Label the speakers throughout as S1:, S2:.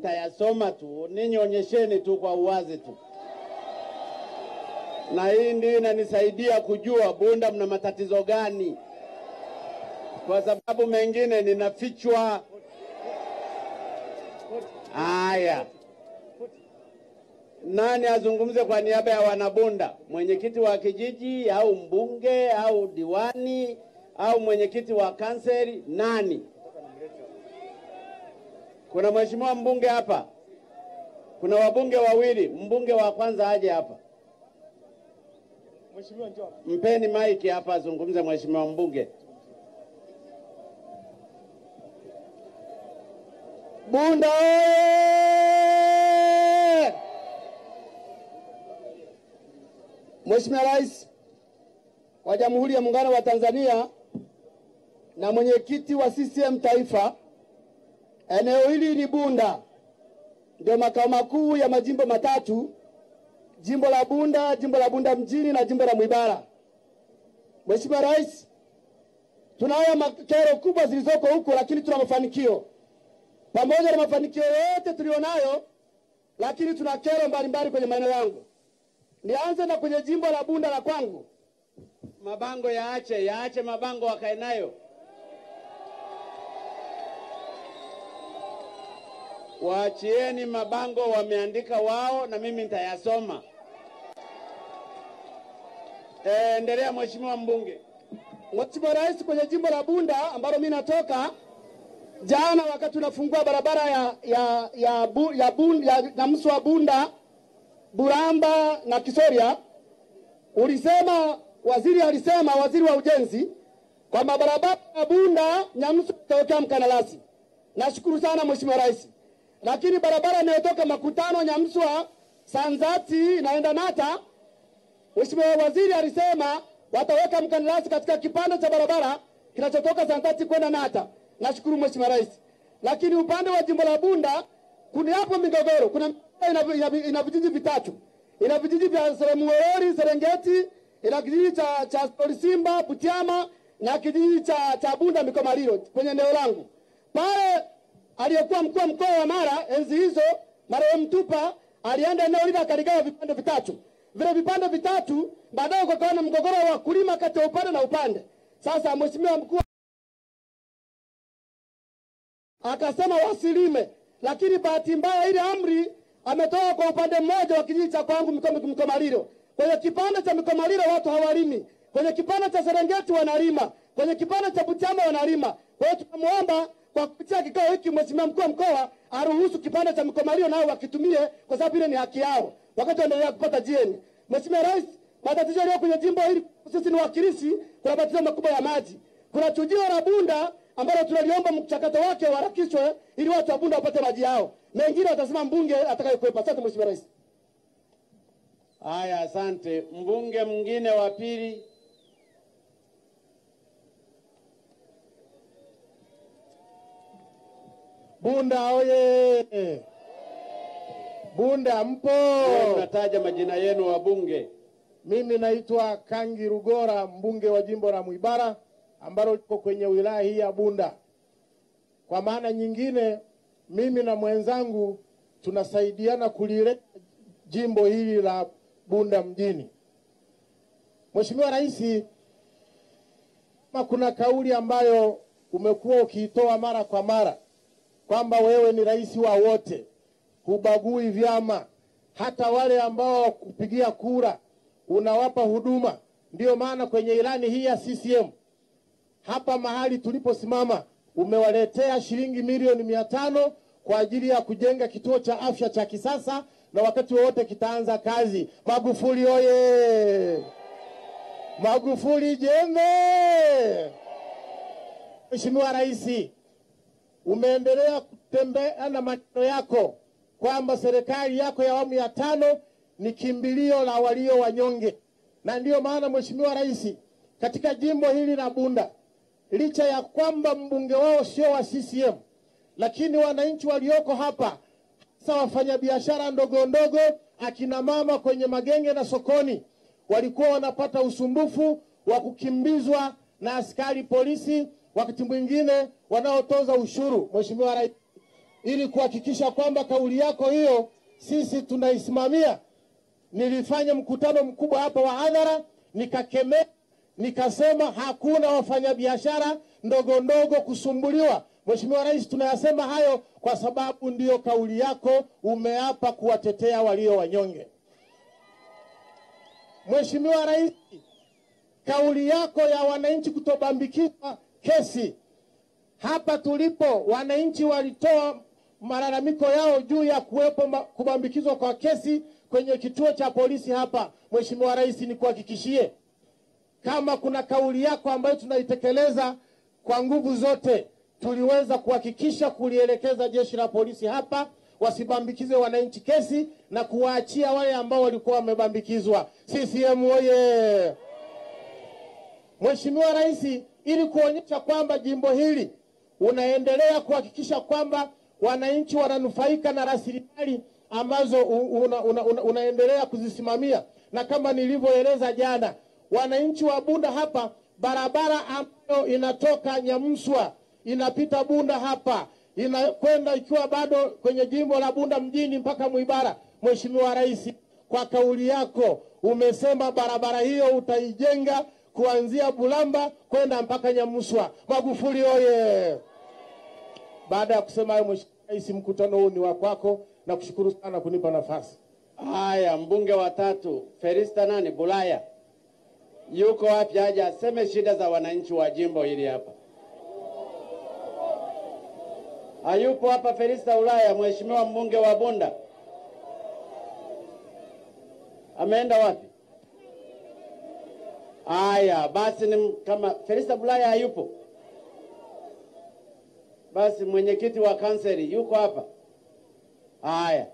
S1: nitayasoma tu, ninyi onyesheni tu kwa uwazi tu, na hii ndio inanisaidia kujua Bunda mna matatizo gani, kwa sababu mengine ninafichwa. Haya, nani azungumze kwa niaba ya wanabunda? Mwenyekiti wa kijiji au mbunge au diwani au mwenyekiti wa kanseri? Nani? Kuna mheshimiwa mbunge hapa, kuna wabunge wawili. Mbunge wa kwanza aje hapa,
S2: Mheshimiwa njoo.
S1: mpeni maiki hapa azungumze. Mheshimiwa mbunge.
S2: Bunda oye! Mheshimiwa Rais wa Jamhuri ya Muungano wa Tanzania na mwenyekiti wa CCM Taifa, eneo hili ni Bunda, ndio makao makuu ya majimbo matatu, jimbo la Bunda, jimbo la Bunda mjini na jimbo la Mwibara. Mheshimiwa Rais, tunayo makero kubwa zilizoko huko, lakini tuna mafanikio pamoja na mafanikio yote tulionayo, lakini tuna kero mbalimbali kwenye maeneo yangu. Nianze na kwenye jimbo la Bunda la kwangu.
S1: Mabango yaache, yaache mabango wakae nayo. Waachieni mabango, wameandika wao na mimi nitayasoma. Eh, endelea mheshimiwa mbunge.
S2: Mheshimiwa Rais, kwenye jimbo la Bunda ambalo mimi natoka, jana wakati tunafungua barabara ya ya ya, bu, ya, bun, ya Namsu wa Bunda Buramba na Kisoria, ulisema waziri alisema, waziri wa ujenzi kwamba barabara ya Bunda Nyamsu itawekea mkandarasi. Nashukuru sana Mheshimiwa Rais, lakini barabara inayotoka Makutano Nyamswa Sanzati inaenda Nata Mheshimiwa Waziri alisema wataweka mkandarasi katika kipande cha barabara kinachotoka Sanzati kwenda Nata. Nashukuru Mheshimiwa Rais, lakini upande wa jimbo la Bunda kuna hapo migogoro. Kuna ina, vijiji vitatu, ina vijiji vya Seremuorori, Serengeti, ina kijiji cha cha Simba, Butiama na kijiji cha cha Bunda Mikomaliro kwenye eneo langu pale. Aliyekuwa mkuu wa mkoa wa Mara enzi hizo marehemu Tupa alienda eneo lile akaligawa vipande vitatu vile vipande vitatu, baadaye kukawa na mgogoro wa kulima kati ya upande na upande. Sasa mheshimiwa mkuu akasema wasilime, lakini bahati mbaya ile amri ametoa kwa upande mmoja wa kijiji cha kwangu Mko- Mkomaliro. Kwenye kipande cha Mkomaliro watu hawalimi, kwenye kipande cha Serengeti wanalima, kwenye kipande cha Butiama wanalima. Kwa hiyo tunamwomba kwa kupitia kikao hiki, mheshimiwa mkuu wa mkoa aruhusu kipande cha Mkomaliro nao wakitumie, kwa sababu ile ni haki yao wakati wanaendelea kupata jieni. Mheshimiwa Rais, matatizo yaliyo kwenye jimbo hili, sisi ni wakilishi, kuna matatizo makubwa ya maji. Kuna chujio la Bunda ambalo tunaliomba mchakato wake uharakishwe ili watu wa Bunda wapate maji yao. Mengine watasema mbunge atakayekwepa. Asante Mheshimiwa Rais.
S1: Haya, asante. Mbunge mwingine wa pili.
S2: Bunda oye! Bunda mpo?
S1: Nataja majina yenu wabunge.
S2: Mimi naitwa Kangi Rugora, mbunge wa jimbo la Mwibara ambalo liko kwenye wilaya hii ya Bunda. Kwa maana nyingine, mimi na mwenzangu tunasaidiana kulileta jimbo hili la Bunda mjini. Mheshimiwa Rais, kuna kauli ambayo umekuwa ukiitoa mara kwa mara kwamba wewe ni rais wa wote, hubagui vyama, hata wale ambao kupigia kura unawapa huduma. Ndiyo maana kwenye ilani hii ya CCM hapa mahali tuliposimama umewaletea shilingi milioni mia tano kwa ajili ya kujenga kituo cha afya cha kisasa na wakati wowote kitaanza kazi. Magufuli oye! Magufuli jembe! Mheshimiwa Rais, umeendelea kutembea na maneno yako kwamba serikali yako ya awamu ya tano ni kimbilio la walio wanyonge, na ndiyo maana Mheshimiwa Rais, katika jimbo hili la Bunda, licha ya kwamba mbunge wao sio wa CCM, lakini wananchi walioko hapa, hasa wafanyabiashara ndogo ndogo, akina mama kwenye magenge na sokoni, walikuwa wanapata usumbufu wa kukimbizwa na askari polisi, wakati mwingine wanaotoza ushuru. Mheshimiwa Rais,
S3: ili kuhakikisha kwamba kauli yako hiyo sisi tunaisimamia. Nilifanya mkutano mkubwa hapa wa hadhara, nikakemea, nikasema hakuna wafanyabiashara ndogo ndogo kusumbuliwa. Mheshimiwa Rais, tunayasema hayo kwa sababu ndiyo kauli yako, umeapa kuwatetea walio wanyonge. Mheshimiwa Rais, kauli yako ya wananchi kutobambikizwa kesi hapa tulipo, wananchi walitoa malalamiko yao juu ya kuwepo kubambikizwa kwa kesi kwenye kituo cha polisi hapa. Mheshimiwa Rais, nikuhakikishie kama kuna kauli yako ambayo tunaitekeleza kwa nguvu zote, tuliweza kuhakikisha kulielekeza jeshi la polisi hapa wasibambikize wananchi kesi na kuwaachia wale ambao walikuwa wamebambikizwa. CCM oye! Mheshimiwa Rais, ili kuonyesha kwamba jimbo hili unaendelea kuhakikisha kwamba wananchi wananufaika na rasilimali ambazo una, una, una, unaendelea kuzisimamia, na kama nilivyoeleza jana, wananchi wa Bunda hapa, barabara ambayo inatoka Nyamswa inapita Bunda hapa inakwenda ikiwa bado kwenye jimbo la Bunda mjini mpaka Mwibara. Mheshimiwa Rais, kwa kauli yako umesema barabara hiyo utaijenga kuanzia Bulamba kwenda mpaka Nyamuswa. Magufuli oye! Baada ya kusema hayo, Mheshimiwa Rais, mkutano huu ni wa kwako na kushukuru sana kunipa nafasi.
S1: Haya, mbunge wa tatu Ferista nani Bulaya yuko wapi? Aje aseme shida za wananchi wa jimbo hili hapa. Hayupo hapa Ferista Ulaya, mheshimiwa mbunge wa Bunda ameenda wapi? Haya basi, ni kama Felista Bulaya hayupo, basi mwenyekiti wa kanseli yuko hapa. Haya,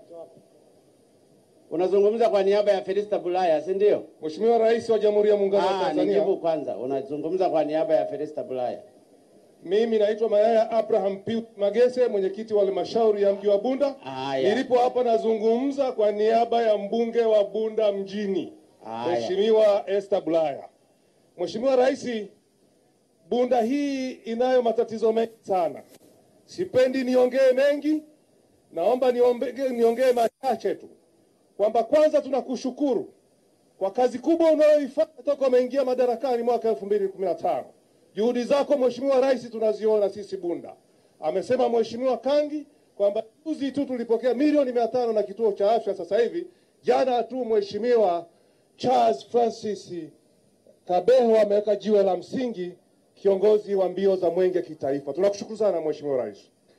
S1: unazungumza kwa niaba ya Felista Bulaya, si ndio?
S4: Mheshimiwa Rais wa Jamhuri ya Muungano wa
S1: Ah,
S4: Tanzania,
S1: nijibu kwanza. Unazungumza kwa niaba ya Felista Bulaya.
S4: mimi naitwa Mayaya Abraham Pius Magese, mwenyekiti wa halmashauri ya mji wa Bunda. Nilipo hapa nazungumza kwa niaba ya mbunge wa Bunda mjini. Mheshimiwa Esther Bulaya. Mheshimiwa Rais, Bunda hii inayo matatizo mengi sana. Sipendi niongee mengi, naomba niongee machache tu, kwamba kwanza tunakushukuru kwa kazi kubwa unayoifanya toka umeingia madarakani mwaka 2015. Juhudi zako Mheshimiwa Rais tunaziona sisi Bunda. Amesema Mheshimiwa Kangi kwamba juzi tu tulipokea milioni mia tano na kituo cha afya sasa hivi. Jana tu Mheshimiwa Charles Francis Kabeho ameweka jiwe la msingi, kiongozi wa mbio za mwenge kitaifa. Tunakushukuru sana Mheshimiwa Rais,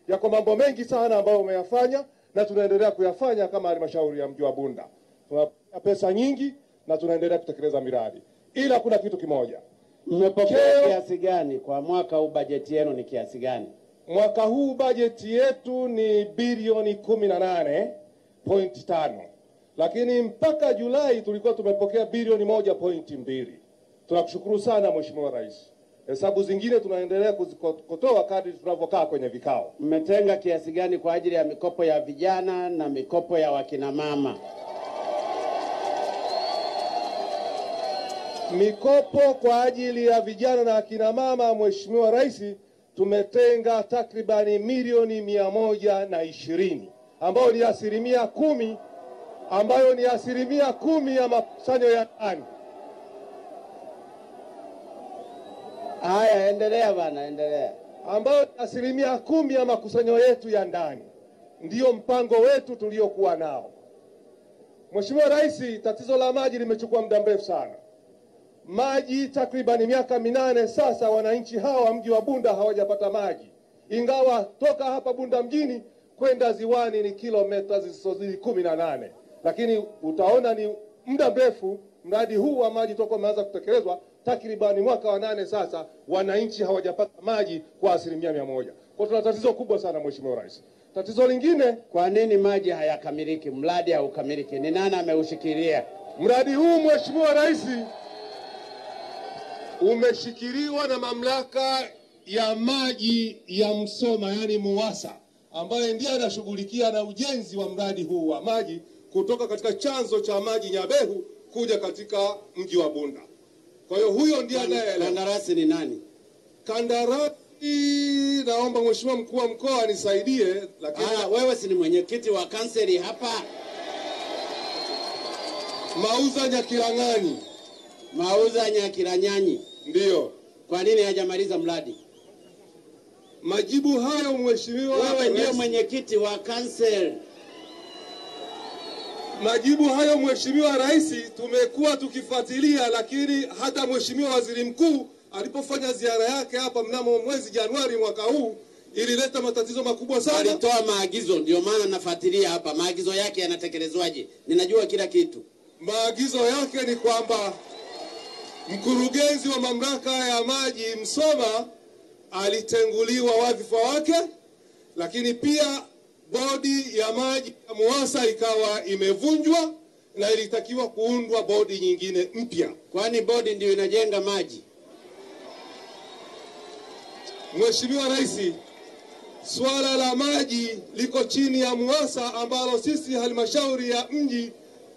S4: yako mambo mengi sana ambayo umeyafanya na tunaendelea kuyafanya kama halmashauri ya mji wa Bunda. Tunapata pesa nyingi na tunaendelea kutekeleza miradi, ila kuna kitu kimoja.
S1: Mmepokea kiasi gani kwa mwaka huu? Bajeti yenu ni kiasi gani?
S4: Mwaka huu bajeti yetu ni bilioni kumi na nane point tano lakini mpaka Julai tulikuwa tumepokea bilioni moja pointi mbili. Tunakushukuru sana Mheshimiwa Rais. Hesabu zingine tunaendelea kuzikotoa kadri tunavyokaa kwenye vikao.
S1: Mmetenga kiasi gani kwa ajili ya mikopo ya vijana na mikopo ya wakina mama?
S4: Mikopo kwa ajili ya vijana na akina mama, Mheshimiwa Rais, tumetenga takribani milioni mia moja na ishirini ambayo ni asilimia kumi ambayo ni asilimia kumi ya makusanyo ya ndani.
S1: Haya, endelea bana, endelea.
S4: ambayo asilimia kumi ya makusanyo yetu ya ndani. Ndiyo mpango wetu tuliokuwa nao. Mheshimiwa Rais, tatizo la maji limechukua muda mrefu sana. Maji takribani miaka minane sasa, wananchi hawa wa mji wa Bunda hawajapata maji, ingawa toka hapa Bunda mjini kwenda ziwani ni kilomita zisizozidi kumi na nane, lakini utaona ni muda mrefu mradi huu wa maji toka umeanza kutekelezwa takribani mwaka wa nane sasa, wananchi hawajapata maji kwa asilimia mia moja. Kwa tuna tatizo kubwa sana Mheshimiwa Rais. Tatizo lingine,
S1: Kwa nini maji hayakamiliki? Mradi haukamiliki, ni nani ameushikilia?
S4: mradi huu Mheshimiwa Rais umeshikiliwa na mamlaka ya maji ya Msoma, yani MUWASA, ambaye ndiye anashughulikia na ujenzi wa mradi huu wa maji kutoka katika chanzo cha maji Nyabehu kuja katika mji wa Bunda. Kwa hiyo huyo ndiye anayeelewa.
S1: Kandarasi ni nani?
S4: Kandarasi naomba mheshimiwa mkuu wa mkoa anisaidie, lakini
S1: wewe si ni mwenyekiti wa kanseri hapa?
S4: mauza Nyakilang'ani
S1: Mauza Nyakiranyanyi,
S4: ndiyo
S1: kwa nini hajamaliza mradi?
S4: majibu hayo mheshimiwa.
S1: Wewe ndio mwenyekiti wa kanseri.
S4: Majibu hayo Mheshimiwa Rais tumekuwa tukifuatilia, lakini hata Mheshimiwa Waziri Mkuu alipofanya ziara yake hapa mnamo mwezi Januari mwaka huu ilileta matatizo makubwa sana.
S1: Alitoa maagizo, ndio maana nafuatilia hapa. Maagizo yake yanatekelezwaje? Ninajua kila kitu.
S4: Maagizo yake ni kwamba mkurugenzi wa mamlaka ya maji Msoma alitenguliwa wadhifa wake, lakini pia bodi ya maji ya MUWASA ikawa imevunjwa na ilitakiwa kuundwa bodi nyingine mpya.
S1: Kwani bodi ndio inajenga maji?
S4: Mheshimiwa Rais, swala la maji liko chini ya MUWASA ambalo sisi halmashauri ya mji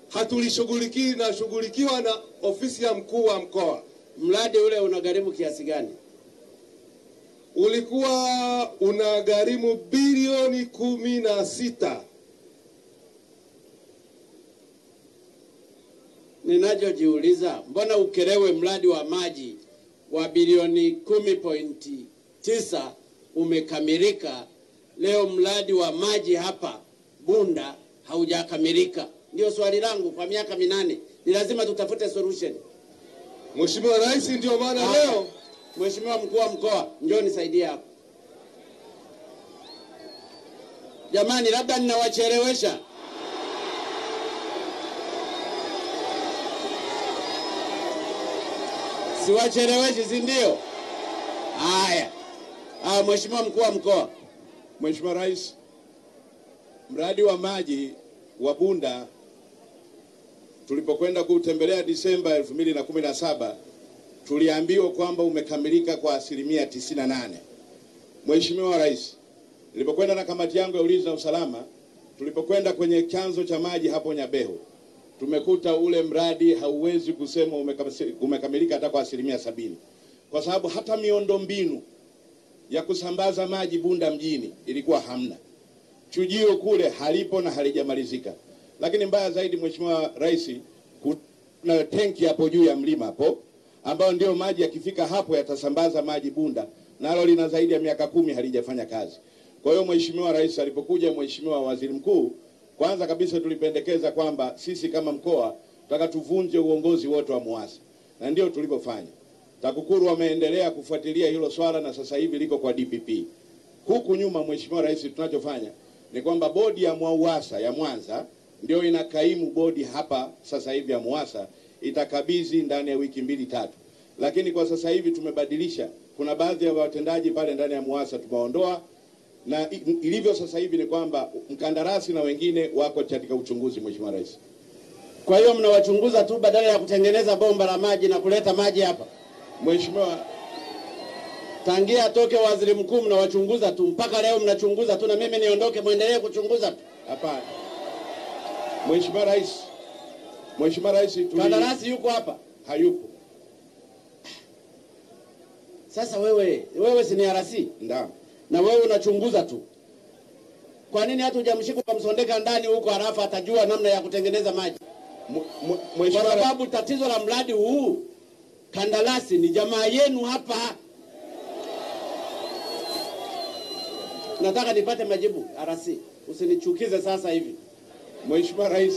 S4: hatulishughulikii, na shughulikiwa na ofisi ya mkuu wa mkoa.
S1: Mradi ule unagharimu kiasi gani?
S4: Ulikuwa unagharimu bilioni kumi na sita.
S1: Ninachojiuliza, mbona Ukerewe mradi wa maji wa bilioni kumi pointi tisa umekamilika, leo mradi wa maji hapa Bunda haujakamilika? Ndio swali langu. Kwa miaka minane ni lazima tutafute solution.
S4: Mheshimiwa Rais, ndio maana leo
S1: Mheshimiwa mkuu wa mkoa, njoo nisaidie hapa. Jamani, labda ninawachelewesha. Siwacheleweshi, si ndio? Haya, ah, Mheshimiwa mkuu wa mkoa,
S5: Mheshimiwa Rais, mradi wa maji wa Bunda tulipokwenda kuutembelea Disemba 2017 tuliambiwa kwamba umekamilika kwa asilimia 98. Mheshimiwa Rais, nilipokwenda na kamati yangu ya ulinzi na usalama, tulipokwenda kwenye chanzo cha maji hapo Nyabeho, tumekuta ule mradi hauwezi kusema umekamilika hata kwa asilimia sabini, kwa sababu hata miundombinu ya kusambaza maji Bunda mjini ilikuwa hamna. Chujio kule halipo na halijamalizika. Lakini mbaya zaidi, Mheshimiwa Rais, kuna tenki hapo juu ya mlima hapo ambayo ndio maji yakifika hapo yatasambaza maji Bunda, nalo lina zaidi ya miaka kumi halijafanya kazi. Kwa hiyo Mheshimiwa Rais alipokuja, Mheshimiwa Waziri Mkuu, kwanza kabisa tulipendekeza kwamba sisi kama mkoa tutaka tuvunje uongozi wote wa MUWASA na ndio tulivyofanya. TAKUKURU wameendelea kufuatilia hilo swala na sasa hivi liko kwa DPP. Huku nyuma, Mheshimiwa Rais, tunachofanya ni kwamba bodi ya MUWASA ya Mwanza ndio inakaimu bodi hapa sasa hivi ya MUWASA, itakabidhi ndani ya wiki mbili tatu, lakini kwa sasa hivi tumebadilisha. Kuna baadhi ya watendaji pale ndani ya MUWASA tumeondoa na ilivyo sasa hivi ni kwamba mkandarasi na wengine wako katika uchunguzi, Mheshimiwa Rais.
S1: kwa hiyo mnawachunguza tu badala ya kutengeneza bomba la maji na kuleta maji hapa.
S5: Mheshimiwa
S1: Tangia atoke waziri mkuu mnawachunguza tu, mpaka leo mnachunguza tu, na mimi niondoke, mwendelee kuchunguza tu.
S5: Hapana. Mheshimiwa Rais, Mheshimiwa Rais, tuli...
S1: Kandarasi yuko hapa.
S5: hayupo.
S1: Sasa wewe wewe si ni RC
S5: Ndio.
S1: na wewe unachunguza tu, kwa nini hata hujamshika ukamsondeka ndani huko, halafu atajua namna ya kutengeneza maji? Kwa
S5: Mheshimiwa Rais,
S1: sababu tatizo la mradi huu kandarasi ni jamaa yenu hapa. Nataka nipate majibu RC, usinichukize sasa hivi.
S5: Mheshimiwa Rais,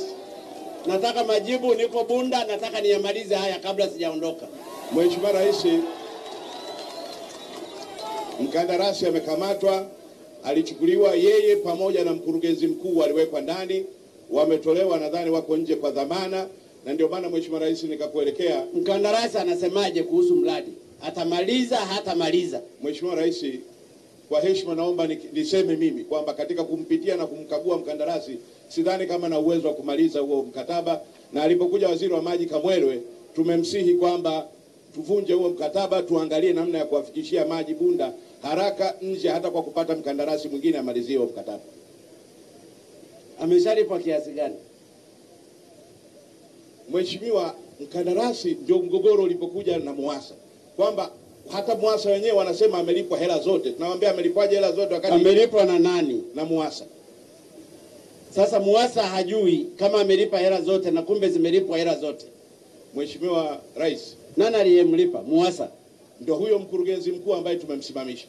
S1: Nataka majibu, niko Bunda, nataka niyamalize haya kabla sijaondoka.
S5: Mheshimiwa Rais, mkandarasi amekamatwa, alichukuliwa yeye pamoja na mkurugenzi mkuu waliwekwa ndani, wametolewa, nadhani wako nje kwa dhamana, na ndio maana Mheshimiwa Rais nikakuelekea.
S1: Mkandarasi anasemaje kuhusu mradi? Atamaliza hatamaliza?
S5: Mheshimiwa Rais, kwa heshima naomba niseme mimi kwamba katika kumpitia na kumkagua mkandarasi sidhani kama na uwezo wa kumaliza huo mkataba, na alipokuja waziri wa maji Kamwelwe tumemsihi kwamba tuvunje huo mkataba, tuangalie namna ya kuwafikishia maji Bunda haraka nje, hata kwa kupata mkandarasi mwingine amalizie huo mkataba.
S1: Ameshalipwa kiasi gani?
S5: Mheshimiwa, mkandarasi ndio mgogoro ulipokuja na MUWASA kwamba hata Mwasa wenyewe wanasema amelipwa hela zote. Tunamwambia amelipwaje hela zote wakati
S1: Amelipwa na nani?
S5: na Mwasa.
S1: Sasa Mwasa hajui kama amelipa hela zote na kumbe zimelipwa hela zote.
S5: Mheshimiwa Rais,
S1: Nani aliyemlipa? Mwasa.
S5: ndio huyo mkurugenzi mkuu ambaye tumemsimamisha,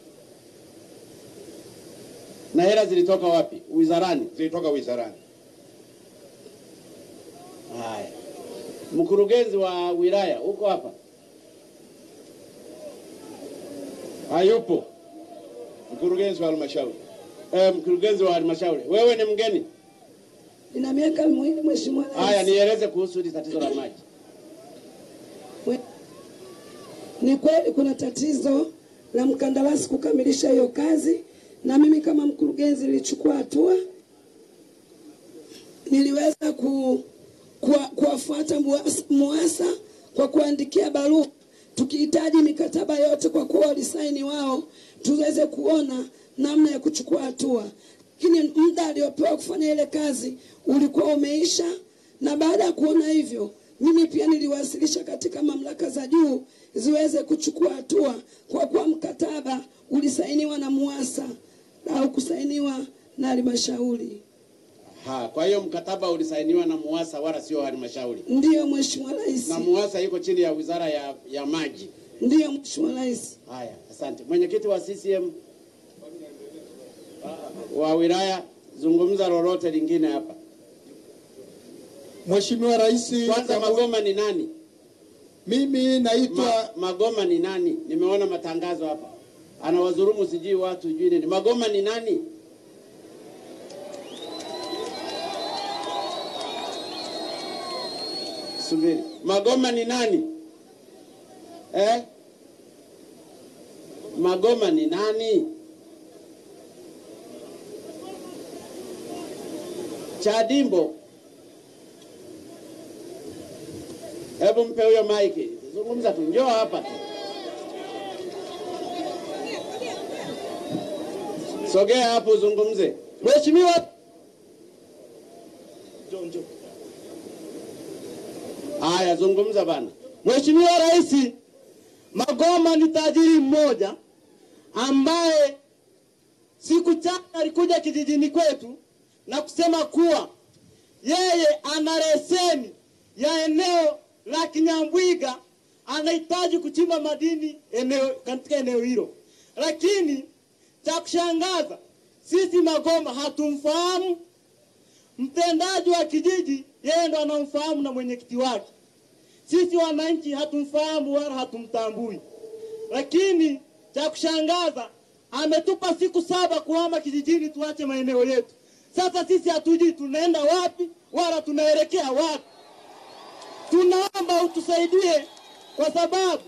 S1: Na hela zilitoka wapi? Wizarani.
S5: zilitoka wizarani.
S1: Haya, mkurugenzi wa wilaya uko hapa? Hayupo.
S5: Mkurugenzi wa halmashauri,
S1: eh, mkurugenzi wa halmashauri, wewe ni mgeni.
S6: Nina miaka miwili Mheshimiwa.
S1: Haya, nieleze kuhusu hili tatizo la maji.
S6: Ni kweli kuna tatizo la mkandarasi kukamilisha hiyo kazi, na mimi kama mkurugenzi nilichukua hatua, niliweza ku, kuwafuata muasa, kwa kuandikia barua tukihitaji mikataba yote, kwa kuwa walisaini wao, tuweze kuona namna ya kuchukua hatua, lakini muda aliopewa kufanya ile kazi ulikuwa umeisha, na baada ya kuona hivyo mimi pia niliwasilisha katika mamlaka za juu ziweze kuchukua hatua kwa kuwa mkataba ulisainiwa na MUWASA au kusainiwa na halmashauri.
S1: Ha, kwa hiyo mkataba ulisainiwa na Muasa wala sio halmashauri,
S6: Ndiyo Mheshimiwa Rais,
S1: na Muasa yuko chini ya wizara ya, ya maji.
S6: ndiyo Mheshimiwa Rais.
S1: Haya, asante. Mwenyekiti wa CCM wa wilaya, zungumza lolote lingine hapa.
S7: Mheshimiwa Rais,
S1: Kwanza, Magoma ni nani?
S7: mimi naitwa
S1: Ma, Magoma ni nani? Nimeona matangazo hapa, anawadhulumu sijui watu sijui nini. Magoma ni nani? Subiri, Magoma ni nani? Eh? Magoma ni nani? Chadimbo, hebu mpe huyo maiki, zungumza tu, njoo hapa tu, sogea hapo zungumze
S7: Mheshimiwa
S1: Haya, zungumza bana.
S7: Mheshimiwa Rais, Magoma ni tajiri mmoja ambaye siku chache alikuja kijijini kwetu na kusema kuwa yeye ana leseni ya eneo la Kinyambwiga, anahitaji kuchimba madini eneo katika eneo hilo, lakini cha kushangaza sisi Magoma hatumfahamu mtendaji wa kijiji, yeye ndo anamfahamu na mwenyekiti wake. Sisi wananchi hatumfahamu wala hatumtambui, lakini cha kushangaza ametupa siku saba kuhama kijijini, tuache maeneo yetu. Sasa sisi hatujui tunaenda wapi wala tunaelekea wapi. Tunaomba utusaidie, kwa sababu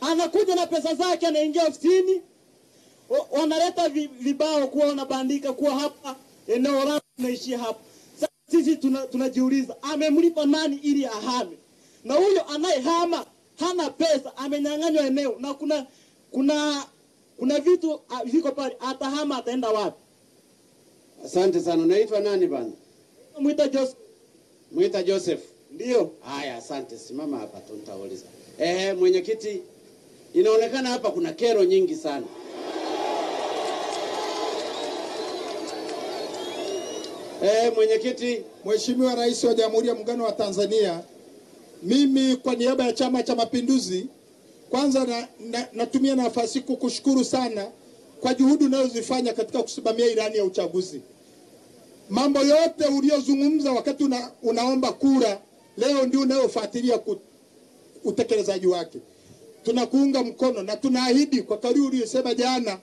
S7: anakuja na pesa zake, anaingia ofisini, wanaleta vibao kuwa wanabandika kuwa hapa eneo langu tunaishia hapa. Sasa sisi tunajiuliza, tuna- amemlipa nani ili ahame? Na huyo anayehama hana pesa, amenyang'anywa eneo na kuna kuna kuna vitu ah, viko pale, atahama ataenda wapi?
S1: Asante sana. Unaitwa nani bana?
S7: Mwita Joseph,
S1: Mwita Joseph.
S7: ndio
S1: Haya, asante. Simama hapa tu, nitauliza. Ehe, mwenyekiti, inaonekana hapa kuna kero nyingi sana. Ehe, mwenyekiti,
S7: Mheshimiwa Rais wa Jamhuri ya Muungano wa Tanzania, mimi kwa niaba ya Chama cha Mapinduzi kwanza na, na, natumia nafasi kukushukuru sana kwa juhudi unazozifanya katika kusimamia ilani ya uchaguzi. Mambo yote uliyozungumza wakati una, unaomba kura leo ndio unayofuatilia utekelezaji wake. Tunakuunga mkono na tunaahidi kwa kauli uliyosema jana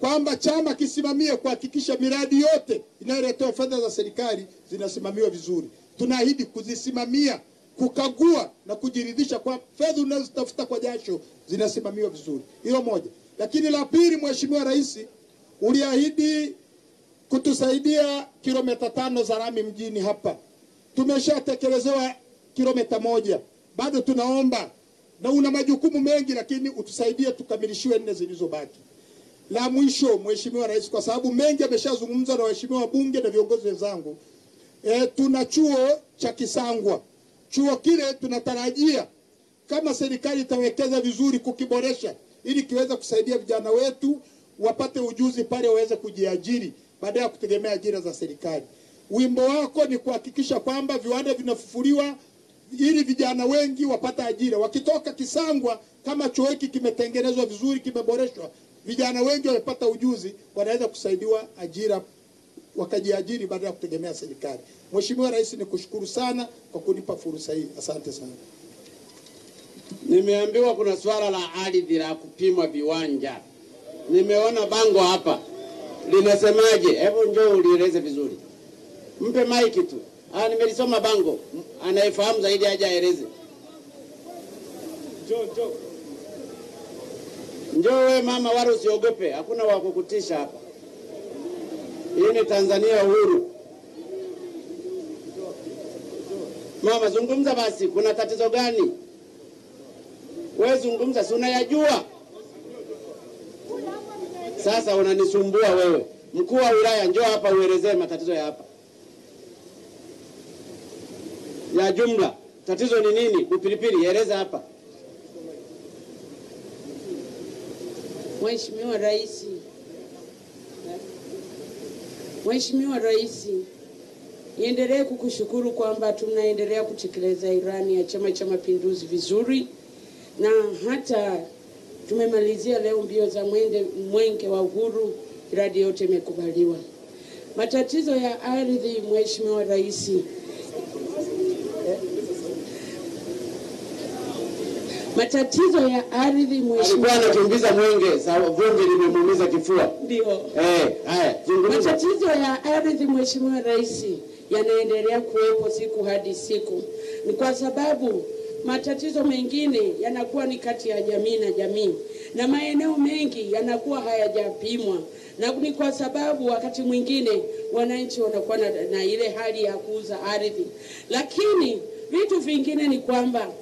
S7: kwamba chama kisimamie kuhakikisha miradi yote inayoletewa fedha za serikali zinasimamiwa vizuri. Tunaahidi kuzisimamia, kukagua na kujiridhisha kwa fedha unazotafuta kwa jasho zinasimamiwa vizuri. Hilo moja. Lakini la pili, Mheshimiwa Rais, uliahidi kutusaidia kilomita tano za lami mjini hapa. Tumeshatekelezewa kilomita moja, bado tunaomba, na una majukumu mengi, lakini utusaidie tukamilishiwe nne zilizobaki. La mwisho, Mheshimiwa Rais, kwa sababu mengi ameshazungumza na waheshimiwa wabunge na viongozi wenzangu, e, tuna chuo cha Kisangwa. Chuo kile tunatarajia kama serikali itawekeza vizuri kukiboresha,
S8: ili kiweze kusaidia vijana wetu wapate ujuzi pale waweze kujiajiri baada ya kutegemea ajira za serikali. Wimbo wako ni kuhakikisha kwamba viwanda vinafufuliwa ili vijana wengi wapate ajira. Wakitoka Kisangwa, kama chuo hiki kimetengenezwa vizuri, kimeboreshwa, vijana wengi wamepata ujuzi, wanaweza kusaidiwa ajira wakajiajiri baada ya kutegemea serikali. Mheshimiwa Rais, nikushukuru sana kwa kunipa fursa hii, asante sana.
S1: Nimeambiwa kuna swala la ardhi la kupima viwanja. Nimeona bango hapa linasemaje? Hebu njoo ulieleze vizuri, mpe maiki tu. Ah, nimelisoma bango, anayefahamu zaidi aje aeleze. Njoo wewe mama, wala usiogope, hakuna wa kukutisha hapa. Hii ni Tanzania uhuru. Mama, zungumza basi, kuna tatizo gani? Wewe zungumza, si unayajua. Sasa unanisumbua wewe. Mkuu wa wilaya, njoo hapa uelezee matatizo ya hapa ya jumla. Tatizo ni nini? Upilipili, eleza hapa.
S9: Mheshimiwa Rais, Mheshimiwa Rais, niendelee kukushukuru kwamba tunaendelea kutekeleza irani ya Chama cha Mapinduzi vizuri na hata tumemalizia leo mbio za mwende, mwenge wa uhuru, miradi yote imekubaliwa. Matatizo ya ardhi, Mheshimiwa Rais, matatizo ya ardhi Mheshimiwa
S1: anakimbiza mwenge, sawa, vumbi limemuumiza kifua.
S9: ndio
S1: Eh, haya, zungumza.
S9: Matatizo ya ardhi, Mheshimiwa Rais, yanaendelea kuwepo siku hadi siku. Ni kwa sababu matatizo mengine yanakuwa ni kati ya jamii na jamii, na maeneo mengi yanakuwa hayajapimwa, na ni kwa sababu wakati mwingine wananchi wanakuwa na, na ile hali ya kuuza ardhi, lakini vitu vingine ni kwamba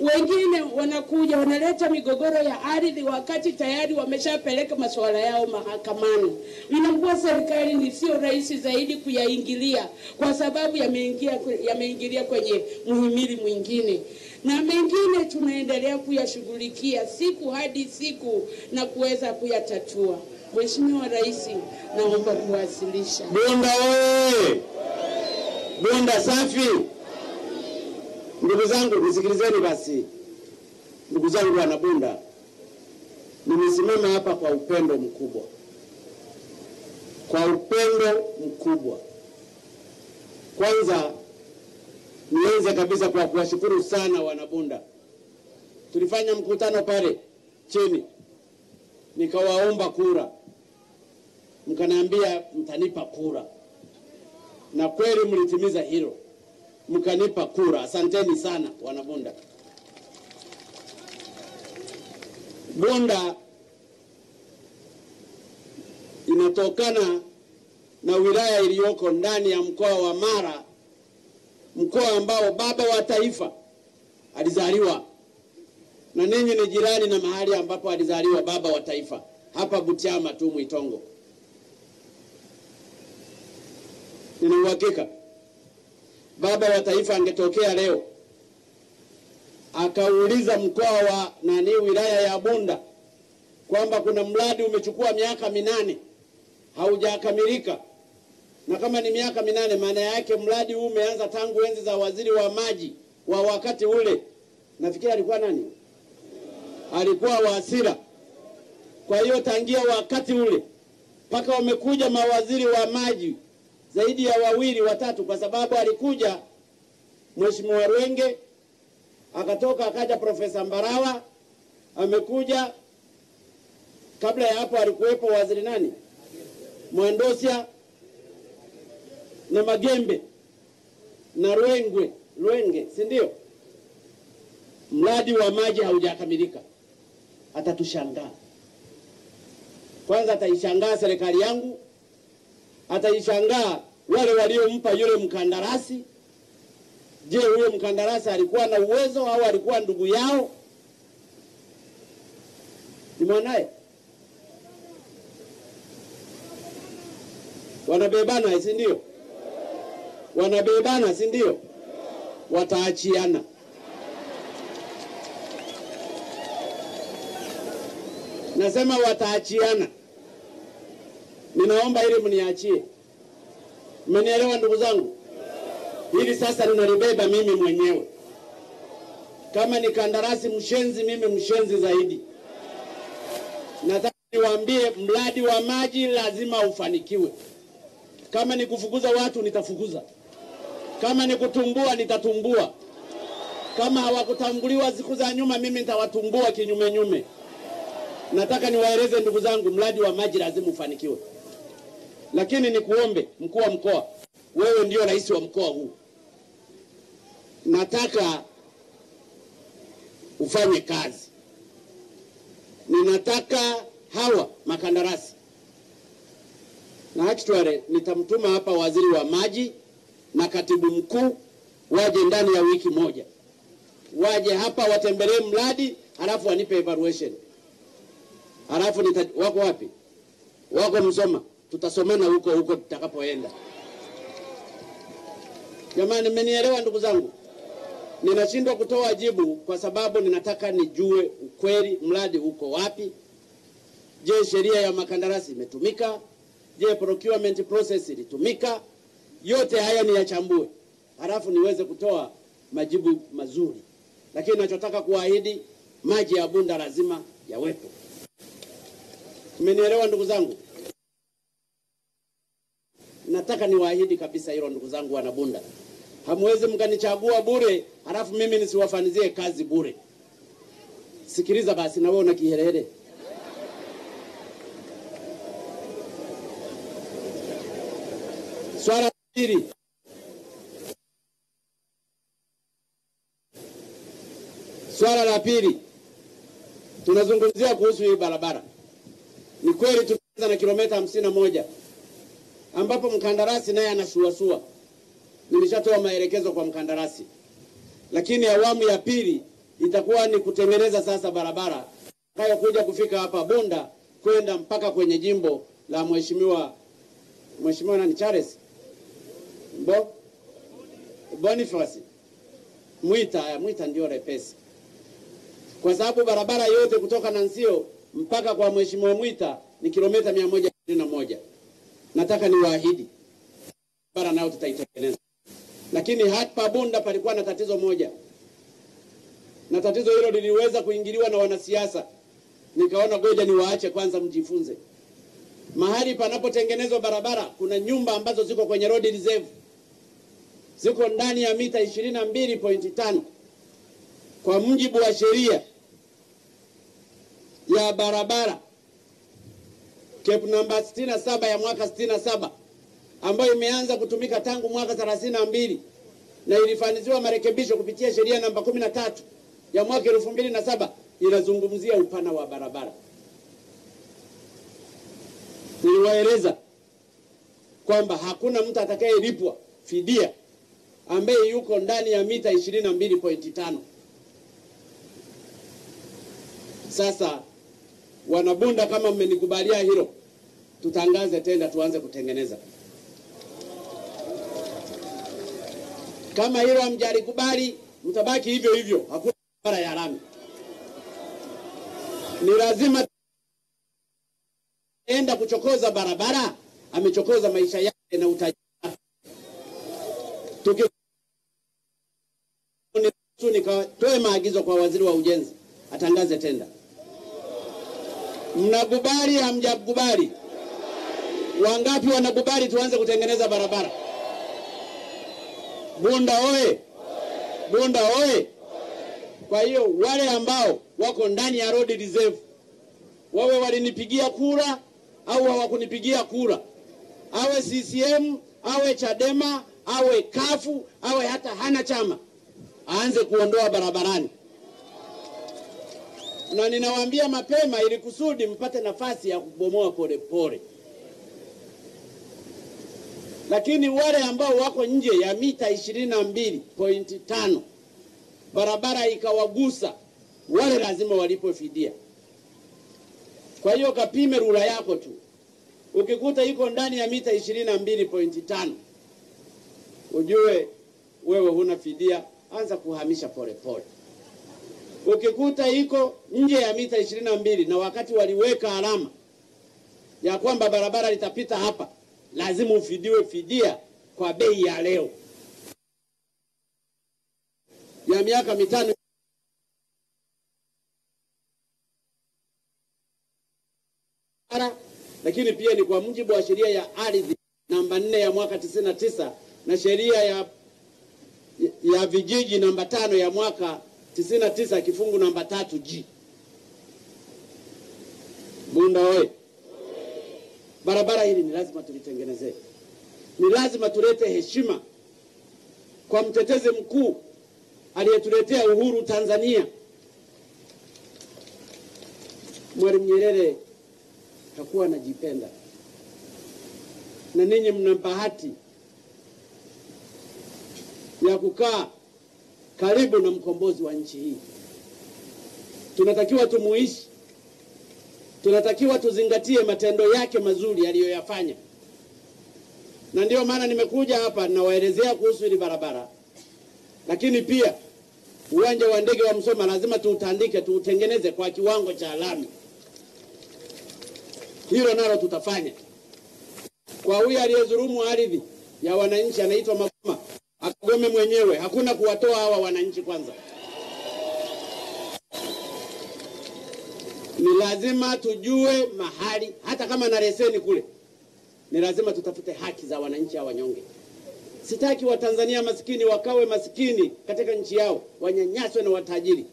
S9: wengine wanakuja wanaleta migogoro ya ardhi wakati tayari wameshapeleka masuala yao mahakamani. Inakuwa serikali ni sio rahisi zaidi kuyaingilia kwa sababu yameingia yameingilia kwenye muhimili mwingine, na mengine tunaendelea kuyashughulikia siku hadi siku na kuweza kuyatatua. Mheshimiwa Rais, naomba kuwasilisha.
S1: Bunda oye! Bunda safi! Ndugu zangu, nisikilizeni basi. Ndugu zangu wanabunda, nimesimama hapa kwa upendo mkubwa, kwa upendo mkubwa. Kwanza nianze kabisa kwa kuwashukuru sana wanabunda. Tulifanya mkutano pale chini, nikawaomba kura, mkaniambia mtanipa kura, na kweli mlitimiza hilo, mkanipa kura. Asanteni sana wanabunda. Bunda inatokana na wilaya iliyoko ndani ya mkoa wa Mara, mkoa ambao baba wa taifa alizaliwa, na ninyi ni jirani na mahali ambapo alizaliwa baba wa taifa, hapa Butiama tu Mwitongo. Nina uhakika baba wa taifa angetokea leo akauliza mkoa wa nani, wilaya ya Bunda kwamba kuna mradi umechukua miaka minane haujakamilika, na kama ni miaka minane, maana yake mradi huu umeanza tangu enzi za waziri wa maji wa wakati ule. Nafikiri alikuwa nani? Alikuwa Wasira. Kwa hiyo tangia wakati ule mpaka wamekuja mawaziri wa maji zaidi ya wawili watatu, kwa sababu alikuja Mheshimiwa Rwenge akatoka akaja Profesa Mbarawa amekuja. Kabla ya hapo alikuwepo waziri nani, Mwandosia na Magembe na Rwengwe Rwenge, si ndio? Mradi wa maji haujakamilika, atatushangaa. Kwanza ataishangaa serikali yangu, ataishangaa wale waliompa yule mkandarasi. Je, huyo mkandarasi alikuwa na uwezo au alikuwa ndugu yao? Ni mwanaye? Wanabebana, si ndio? Wanabebana, si ndio? Wataachiana. Nasema wataachiana. Ninaomba ili mniachie. Mmenielewa ndugu zangu? Hili sasa ninalibeba mimi mwenyewe. Kama ni kandarasi mshenzi, mimi mshenzi zaidi. Nataka niwaambie, mradi wa maji lazima ufanikiwe. Kama ni kufukuza watu, nitafukuza. Kama ni kutumbua, nitatumbua. Kama hawakutambuliwa siku za nyuma, mimi nitawatumbua kinyume nyume. Nataka niwaeleze ndugu zangu, mradi wa maji lazima ufanikiwe. Lakini nikuombe mkuu wa mkoa, wewe ndio rais wa mkoa huu, nataka ufanye kazi. Ninataka hawa makandarasi. Na actually nitamtuma hapa waziri wa maji na katibu mkuu waje ndani ya wiki moja, waje hapa watembelee mradi, halafu wanipe evaluation, halafu wako wapi? Wako Msoma, tutasomana huko huko tutakapoenda. Jamani, mmenielewa ndugu zangu? Ninashindwa kutoa jibu kwa sababu ninataka nijue ukweli, mradi uko wapi. Je, sheria ya makandarasi imetumika? Je, procurement process ilitumika? Yote haya niyachambue, halafu niweze kutoa majibu mazuri. Lakini nachotaka kuahidi, maji ya Bunda lazima yawepo. Mmenielewa ndugu zangu? Nataka niwaahidi kabisa hilo ndugu zangu Wanabunda, Hamwezi mkanichagua bure halafu mimi nisiwafanizie kazi bure. Sikiliza basi, na wewe una kiherehere. Swala la pili, swala la pili tunazungumzia kuhusu hii barabara. Ni kweli tumeanza na kilomita hamsini na moja ambapo mkandarasi naye anasuasua. Nimeshatoa maelekezo kwa mkandarasi, lakini awamu ya pili itakuwa ni kutengeneza sasa barabara itakayokuja kufika hapa Bunda kwenda mpaka kwenye jimbo la mheshimiwa mheshimiwa nani? Charles? Bo Boniface? Mwita, Mwita ndio repesi, kwa sababu barabara yote kutoka Nansio mpaka kwa mheshimiwa Mwita ni kilomita mia moja ishirini na moja. Nataka niwaahidi bara nao tutaitengeneza, lakini hapa Bunda palikuwa na tatizo moja, na tatizo hilo liliweza kuingiliwa na wanasiasa. Nikaona goja niwaache kwanza mjifunze. Mahali panapotengenezwa barabara kuna nyumba ambazo ziko kwenye road reserve ziko ndani ya mita ishirini na mbili pointi tano kwa mujibu wa sheria ya barabara cap namba 67 ya mwaka 67 ambayo imeanza kutumika tangu mwaka 32 na ilifaniziwa marekebisho kupitia sheria namba 13 ya mwaka 2007 inazungumzia upana wa barabara. Niliwaeleza kwamba hakuna mtu atakayelipwa fidia ambaye yuko ndani ya mita 22.5. Sasa wanabunda, kama mmenikubalia hilo, tutangaze tenda, tuanze kutengeneza. Kama hilo hamjalikubali, mtabaki hivyo hivyo, hakuna barabara ya lami. Ni lazima enda kuchokoza barabara, amechokoza maisha yake na utajiri tuki nikatoe maagizo kwa waziri wa ujenzi atangaze tenda. Mnakubali hamjakubali? Wangapi wanakubali tuanze kutengeneza barabara? Bunda oye! Bunda oye! Kwa hiyo wale ambao wako ndani ya road reserve wawe walinipigia kura au hawakunipigia kura, awe CCM awe Chadema awe kafu awe hata hana chama, aanze kuondoa barabarani, na ninawaambia mapema ili kusudi mpate nafasi ya kubomoa polepole. Lakini wale ambao wako nje ya mita ishirini na mbili pointi tano barabara ikawagusa, wale lazima walipo fidia. Kwa hiyo kapime rula yako tu, ukikuta iko ndani ya mita ishirini na mbili pointi tano ujue wewe huna fidia, anza kuhamisha polepole. ukikuta iko nje ya mita ishirini na mbili na wakati waliweka alama ya kwamba barabara litapita hapa, lazima ufidiwe fidia kwa bei ya leo ya miaka mitano lakini pia ni kwa mujibu wa sheria ya ardhi namba nne ya mwaka 99 na sheria ya, ya vijiji namba tano ya mwaka 99 kifungu namba tatu G. Bunda oye! Barabara hili ni lazima tulitengenezee, ni lazima tulete heshima kwa mtetezi mkuu aliyetuletea uhuru Tanzania, Mwalimu Nyerere hakuwa anajipenda, na ninyi mna bahati ya kukaa karibu na mkombozi wa nchi hii. Tunatakiwa tumuishi, tunatakiwa tuzingatie matendo yake mazuri aliyoyafanya, na ndiyo maana nimekuja hapa nawaelezea kuhusu hili barabara, lakini pia uwanja wa ndege wa Msoma lazima tuutandike, tuutengeneze kwa kiwango cha lami. Hilo nalo tutafanya. Kwa huyu aliyedhulumu ardhi ya wananchi anaitwa Magoma, akagome mwenyewe, hakuna kuwatoa hawa wananchi kwanza. Ni lazima tujue mahali, hata kama na leseni kule, ni lazima tutafute haki za wananchi hawa wanyonge. Sitaki Watanzania masikini wakawe masikini katika nchi yao, wanyanyaswe na watajiri.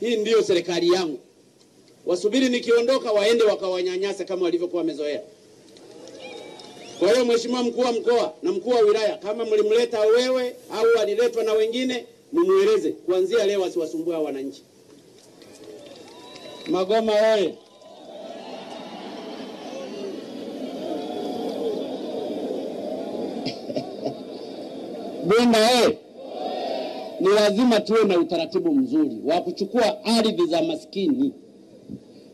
S1: Hii ndiyo serikali yangu. Wasubiri nikiondoka, waende wakawanyanyasa kama walivyokuwa wamezoea. Kwa hiyo Mheshimiwa mkuu wa mkoa na mkuu wa wilaya, kama mlimleta wewe au aliletwa na wengine, mumweleze kuanzia leo asiwasumbue wananchi. Magoma oye! Bunda oye! Ni lazima tuwe na utaratibu mzuri wa kuchukua ardhi za maskini.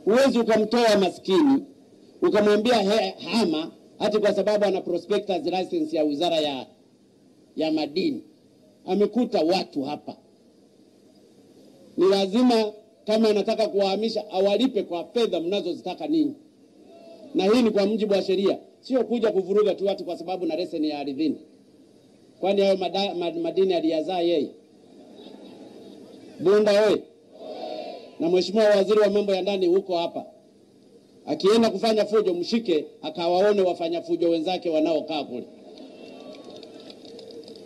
S1: Huwezi ukamtoa maskini ukamwambia hama hati kwa sababu ana prospectors license ya wizara ya, ya madini. Amekuta watu hapa, ni lazima kama anataka kuwahamisha awalipe kwa fedha mnazozitaka ninyi, na hii ni kwa mujibu wa sheria, sio kuja kuvuruga tu watu kwa sababu na leseni ya ardhini. Kwani hayo madini aliyazaa yeye? Bunda oye! Na mheshimiwa waziri wa mambo ya ndani huko hapa, akienda kufanya fujo mshike, akawaone wafanya fujo wenzake wanaokaa kule.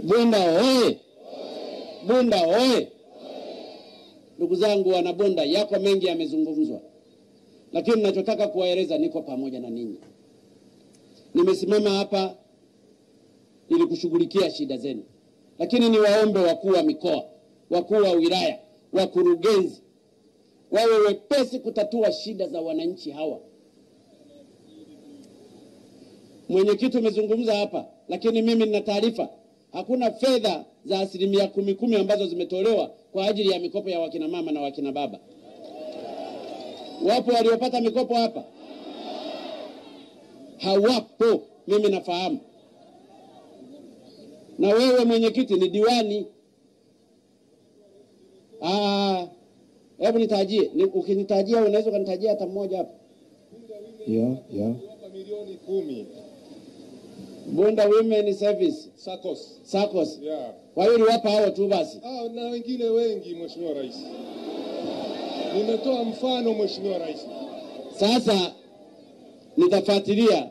S1: Bunda oye! Bunda oye! Ndugu zangu Wanabonda, yako mengi yamezungumzwa, lakini ninachotaka kuwaeleza, niko pamoja na ninyi. Nimesimama hapa ili kushughulikia shida zenu, lakini niwaombe wakuu wa mikoa, wakuu wa wilaya, wakurugenzi wawe wepesi kutatua shida za wananchi hawa. Mwenyekiti umezungumza hapa, lakini mimi nina taarifa hakuna fedha za asilimia kumi kumi ambazo zimetolewa kwa ajili ya mikopo ya wakina mama na wakina baba. Wapo waliopata mikopo hapa? Hawapo, mimi nafahamu. Na wewe mwenyekiti ni diwani. Ah, hebu nitajie, ni, ukinitajia unaweza ukanitajia hata mmoja hapa?
S3: Yeah, yeah.
S4: milioni kumi
S1: Bunda Women Service
S4: SACCOS.
S1: SACCOS.
S4: Yeah.
S1: Kwa hiyo niwapa hao tu basi.
S4: Ah, na wengine wengi Mheshimiwa Rais. Nimetoa mfano Mheshimiwa Rais.
S1: Sasa nitafuatilia,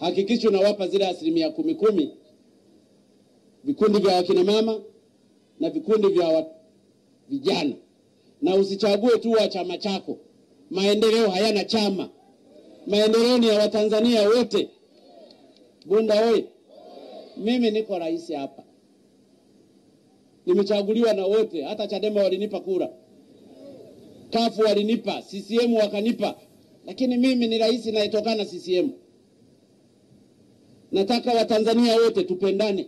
S1: hakikisho unawapa zile asilimia kumi kumi vikundi vya wakina mama na vikundi vya wa, vijana, na usichague tu wa chama chako. Maendeleo hayana chama, maendeleo ni ya Watanzania wote. Bunda oye! Mimi niko rais hapa, nimechaguliwa na wote, hata Chadema walinipa kura kafu walinipa, CCM wakanipa, lakini mimi ni rais nayetokana CCM. Nataka Watanzania wote tupendane,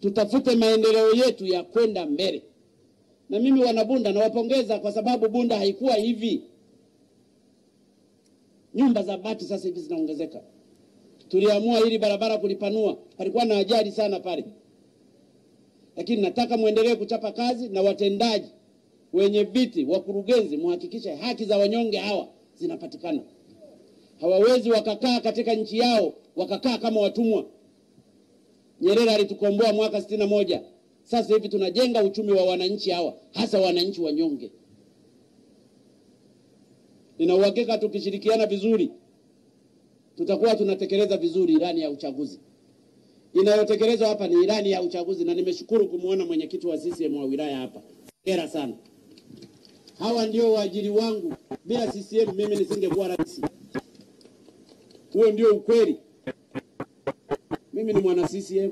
S1: tutafute maendeleo yetu ya kwenda mbele. Na mimi wanabunda nawapongeza kwa sababu Bunda haikuwa hivi. Nyumba za bati sasa hivi zinaongezeka. Tuliamua ili barabara kulipanua, palikuwa na ajali sana pale, lakini nataka mwendelee kuchapa kazi na watendaji wenye viti, wakurugenzi, muhakikishe haki za wanyonge hawa zinapatikana. Hawawezi wakakaa katika nchi yao wakakaa kama watumwa. Nyerere alitukomboa mwaka sitini na moja. Sasa hivi tunajenga uchumi wa wananchi hawa, hasa wananchi wanyonge. Nina uhakika tukishirikiana vizuri, tutakuwa tunatekeleza vizuri ilani ya uchaguzi. Inayotekelezwa hapa ni ilani ya uchaguzi, na nimeshukuru kumwona mwenyekiti wa CCM wa wilaya hapa. Hongera sana. Hawa ndio waajiri wangu. Bila CCM mimi nisingekuwa rais. Huo ndio ukweli. Mimi ni mwana CCM,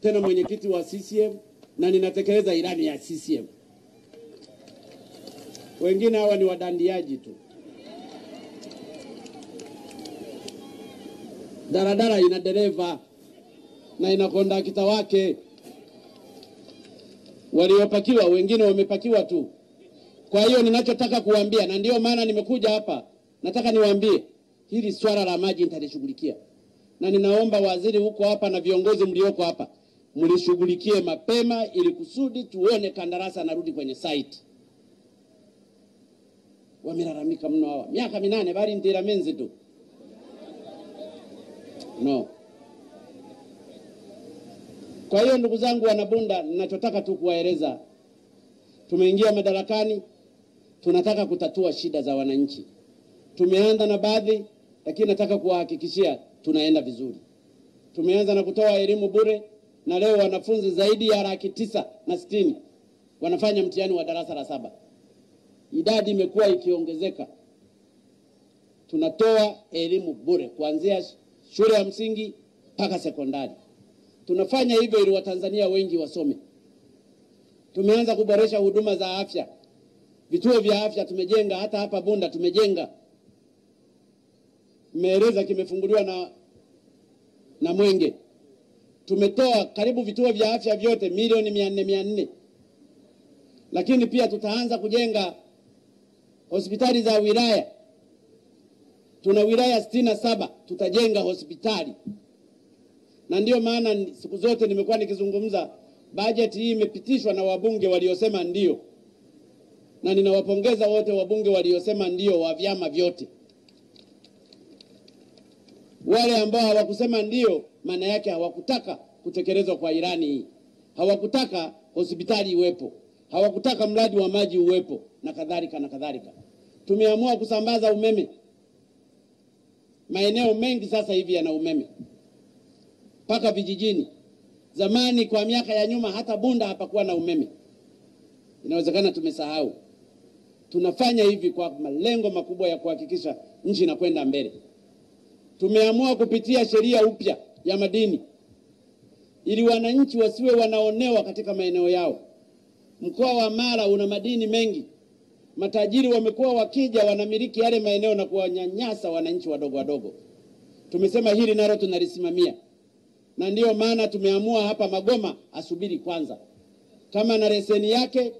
S1: tena mwenyekiti wa CCM na ninatekeleza ilani ya CCM. Wengine hawa ni wadandiaji tu. Daradara ina dereva na ina kondakta wake, waliopakiwa wengine wamepakiwa tu. Kwa hiyo ninachotaka kuambia, na ndio maana nimekuja hapa, nataka niwaambie hili swala la maji nitalishughulikia, na ninaomba waziri huko hapa na viongozi mlioko hapa mlishughulikie mapema, ili kusudi tuone kandarasi anarudi kwenye site. Wamelalamika mno hawa, miaka minane bali ndira menzi tu no. Kwa hiyo ndugu zangu wanabunda, ninachotaka tu kuwaeleza, tumeingia madarakani, tunataka kutatua shida za wananchi. Tumeanza na baadhi, lakini nataka kuwahakikishia tunaenda vizuri. Tumeanza na kutoa elimu bure, na leo wanafunzi zaidi ya laki tisa na sitini wanafanya mtihani wa darasa la saba. Idadi imekuwa ikiongezeka. Tunatoa elimu bure kuanzia shule ya msingi mpaka sekondari. Tunafanya hivyo ili Watanzania wengi wasome. Tumeanza kuboresha huduma za afya, vituo vya afya tumejenga, hata hapa Bunda tumejenga. Nimeeleza kimefunguliwa na, na Mwenge. Tumetoa karibu vituo vya afya vyote milioni mia nne mia nne, lakini pia tutaanza kujenga hospitali za wilaya. Tuna wilaya sitini na saba, tutajenga hospitali na ndiyo maana siku zote nimekuwa nikizungumza, bajeti hii imepitishwa na wabunge waliosema ndio, na ninawapongeza wote wabunge waliosema ndio wa vyama vyote. Wale ambao hawakusema ndio, maana yake hawakutaka kutekelezwa kwa irani hii, hawakutaka hospitali iwepo, hawakutaka mradi wa maji uwepo, na kadhalika na kadhalika. Tumeamua kusambaza umeme, maeneo mengi sasa hivi yana umeme mpaka vijijini. Zamani kwa miaka ya nyuma hata Bunda hapakuwa na umeme, inawezekana tumesahau. Tunafanya hivi kwa malengo makubwa ya kuhakikisha nchi inakwenda mbele. Tumeamua kupitia sheria upya ya madini ili wananchi wasiwe wanaonewa katika maeneo yao. Mkoa wa Mara una madini mengi, matajiri wamekuwa wakija wanamiliki yale maeneo na kuwanyanyasa wananchi wadogo wadogo. Tumesema hili nalo tunalisimamia na ndiyo maana tumeamua hapa Magoma asubiri kwanza, kama na leseni yake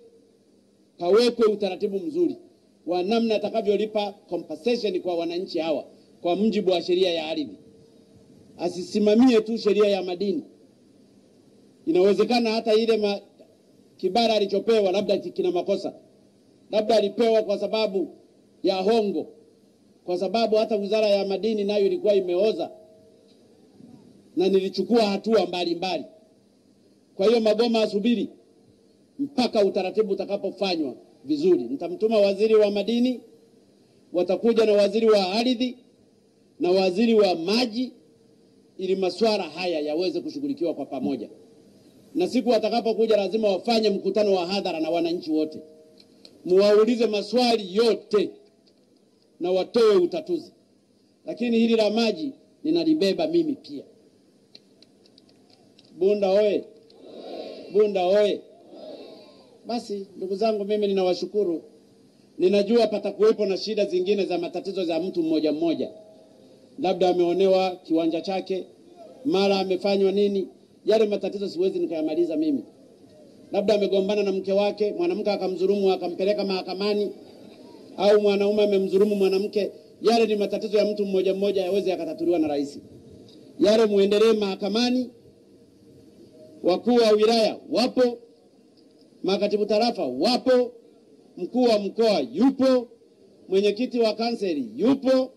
S1: pawekwe utaratibu mzuri wa namna atakavyolipa compensation kwa wananchi hawa kwa mjibu wa sheria ya ardhi. Asisimamie tu sheria ya madini. Inawezekana hata ile ma, kibara alichopewa labda kina makosa, labda alipewa kwa sababu ya hongo, kwa sababu hata wizara ya madini nayo ilikuwa imeoza na nilichukua hatua mbalimbali. Kwa hiyo Magoma asubiri mpaka utaratibu utakapofanywa vizuri. Nitamtuma waziri wa madini, watakuja na waziri wa ardhi na waziri wa maji, ili masuala haya yaweze kushughulikiwa kwa pamoja, na siku watakapokuja lazima wafanye mkutano wa hadhara na wananchi wote, muwaulize maswali yote na watoe utatuzi. Lakini hili la maji ninalibeba mimi pia. Bunda oye! Bunda oye! Basi ndugu zangu, mimi ninawashukuru. Ninajua patakuwepo na shida zingine za matatizo za mtu mmoja mmoja, labda ameonewa kiwanja chake, mara amefanywa nini. Yale matatizo siwezi nikayamaliza mimi. Labda amegombana na mke wake, mwanamke akamdhulumu akampeleka mahakamani, au mwanaume amemdhulumu mwanamke. Yale ni matatizo ya mtu mmoja mmoja, yaweze yakatatuliwa na rais. Yale muendelee mahakamani wakuu wa wilaya wapo, makatibu tarafa wapo, mkuu wa mkoa yupo, mwenyekiti wa kanseli yupo,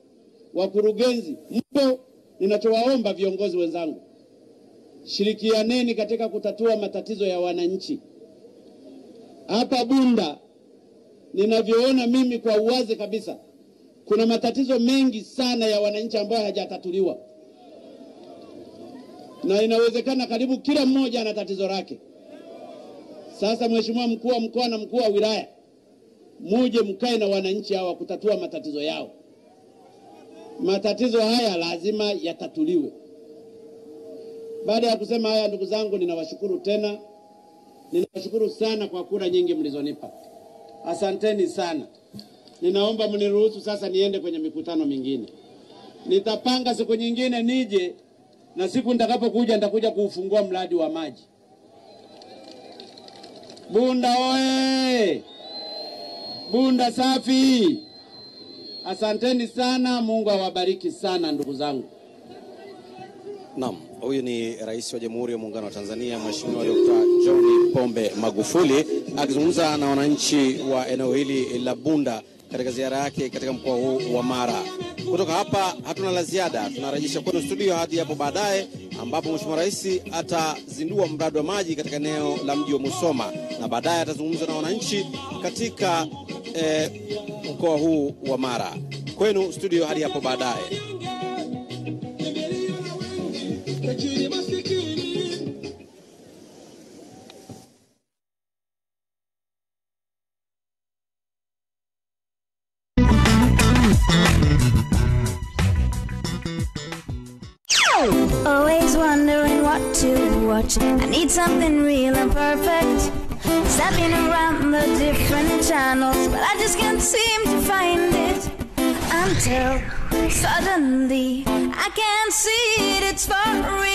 S1: wakurugenzi mpo. Ninachowaomba viongozi wenzangu, shirikianeni katika kutatua matatizo ya wananchi hapa Bunda. Ninavyoona mimi kwa uwazi kabisa, kuna matatizo mengi sana ya wananchi ambayo hajatatuliwa, na inawezekana karibu kila mmoja ana tatizo lake. Sasa Mheshimiwa mkuu wa mkoa na mkuu wa wilaya, muje mkae na wananchi hawa kutatua matatizo yao. Matatizo haya lazima yatatuliwe. Baada ya kusema haya, ndugu zangu, ninawashukuru tena, ninawashukuru sana kwa kura nyingi mlizonipa. Asanteni sana. Ninaomba mniruhusu sasa niende kwenye mikutano mingine. Nitapanga siku nyingine nije, na siku nitakapokuja nitakuja kuufungua mradi wa maji. Bunda oye! Bunda safi! Asanteni sana, Mungu awabariki sana ndugu zangu.
S5: Naam, huyu ni Rais wa Jamhuri ya Muungano wa Tanzania Mheshimiwa Dr. John Pombe Magufuli akizungumza na wananchi wa eneo hili la Bunda katika ziara yake katika mkoa huu wa Mara. Kutoka hapa hatuna la ziada, tunarejesha kwenu studio hadi hapo baadaye, ambapo Mheshimiwa Rais atazindua mradi wa maji katika eneo la mji wa Musoma na baadaye atazungumza na wananchi katika eh, mkoa huu wa Mara. Kwenu studio hadi hapo baadaye.
S10: I need something real and perfect. Stepping around the different channels, but I just can't seem to find it. Until suddenly I can't see it, it's for real.